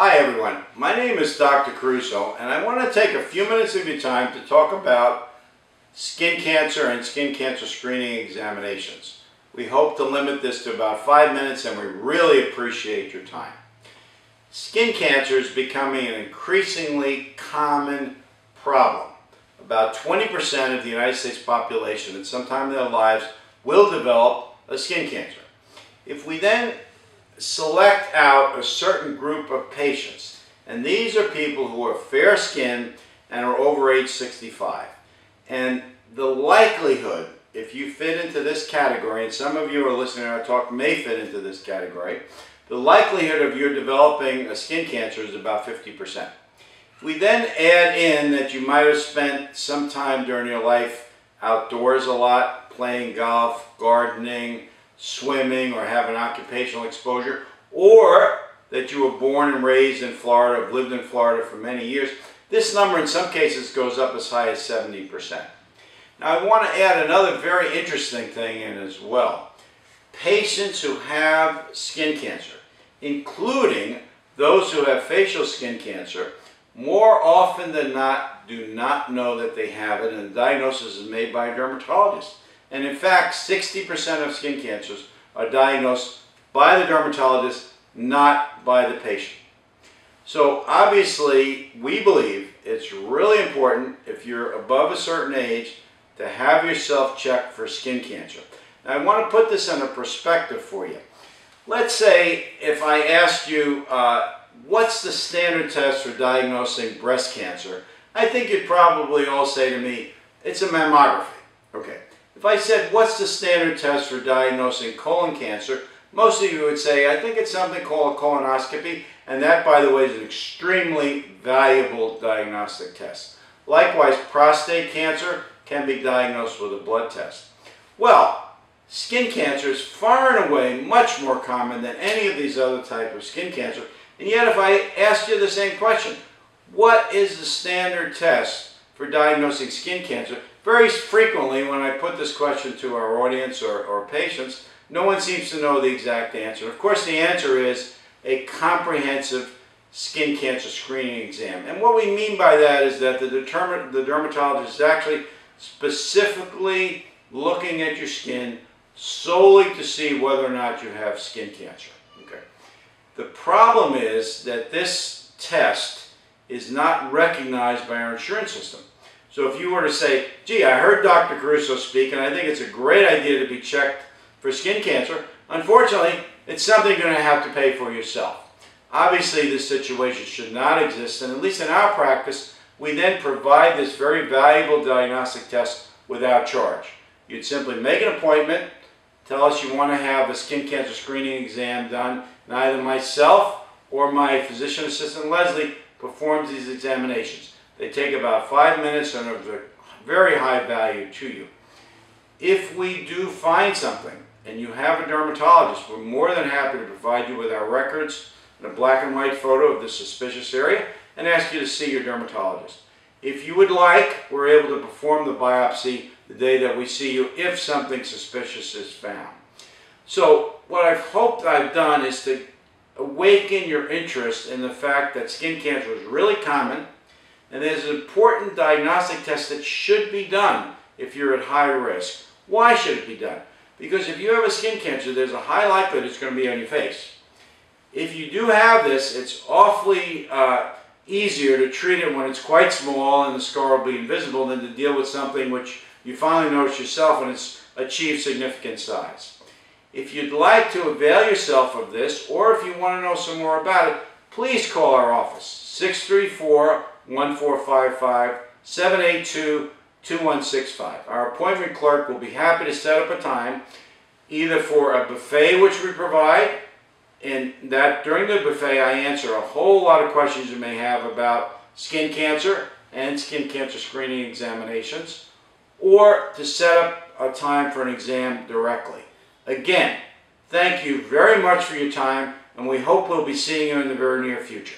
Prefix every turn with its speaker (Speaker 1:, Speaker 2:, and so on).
Speaker 1: Hi everyone, my name is Dr. Caruso and I want to take a few minutes of your time to talk about skin cancer and skin cancer screening examinations. We hope to limit this to about five minutes and we really appreciate your time. Skin cancer is becoming an increasingly common problem. About 20% of the United States population at some time in their lives will develop a skin cancer. If we then select out a certain group of patients, and these are people who are fair skinned and are over age 65. And the likelihood, if you fit into this category, and some of you are listening to our talk may fit into this category, the likelihood of you developing a skin cancer is about 50%. We then add in that you might have spent some time during your life outdoors a lot, playing golf, gardening, swimming, or have an occupational exposure, or that you were born and raised in Florida, have lived in Florida for many years. This number in some cases goes up as high as 70%. Now I want to add another very interesting thing in as well. Patients who have skin cancer, including those who have facial skin cancer, more often than not do not know that they have it and the diagnosis is made by a dermatologist. And in fact, 60% of skin cancers are diagnosed by the dermatologist, not by the patient. So obviously, we believe it's really important if you're above a certain age to have yourself checked for skin cancer. Now, I want to put this in a perspective for you. Let's say if I asked you, uh, what's the standard test for diagnosing breast cancer? I think you'd probably all say to me, it's a mammography. Okay. If I said, what's the standard test for diagnosing colon cancer? Most of you would say, I think it's something called a colonoscopy, and that, by the way, is an extremely valuable diagnostic test. Likewise, prostate cancer can be diagnosed with a blood test. Well, skin cancer is far and away much more common than any of these other types of skin cancer, and yet if I asked you the same question, what is the standard test for diagnosing skin cancer? Very frequently when I put this question to our audience or, or patients, no one seems to know the exact answer. Of course, the answer is a comprehensive skin cancer screening exam. And what we mean by that is that the, the dermatologist is actually specifically looking at your skin solely to see whether or not you have skin cancer. Okay. The problem is that this test is not recognized by our insurance system. So if you were to say, gee, I heard Dr. Caruso speak and I think it's a great idea to be checked for skin cancer, unfortunately, it's something you're going to have to pay for yourself. Obviously, this situation should not exist, and at least in our practice, we then provide this very valuable diagnostic test without charge. You'd simply make an appointment, tell us you want to have a skin cancer screening exam done, and either myself or my physician assistant Leslie performs these examinations. They take about five minutes and are very high value to you. If we do find something and you have a dermatologist, we're more than happy to provide you with our records and a black and white photo of the suspicious area and ask you to see your dermatologist. If you would like, we're able to perform the biopsy the day that we see you if something suspicious is found. So what I've hoped I've done is to awaken your interest in the fact that skin cancer is really common and there's an important diagnostic test that should be done if you're at high risk. Why should it be done? Because if you have a skin cancer, there's a high likelihood it's going to be on your face. If you do have this, it's awfully uh, easier to treat it when it's quite small and the scar will be invisible than to deal with something which you finally notice yourself when it's achieved significant size. If you'd like to avail yourself of this, or if you want to know some more about it, please call our office, 634-1455, 782-2165. Our appointment clerk will be happy to set up a time, either for a buffet which we provide, and that during the buffet I answer a whole lot of questions you may have about skin cancer and skin cancer screening examinations, or to set up a time for an exam directly. Again, thank you very much for your time, and we hope we'll be seeing you in the very near future.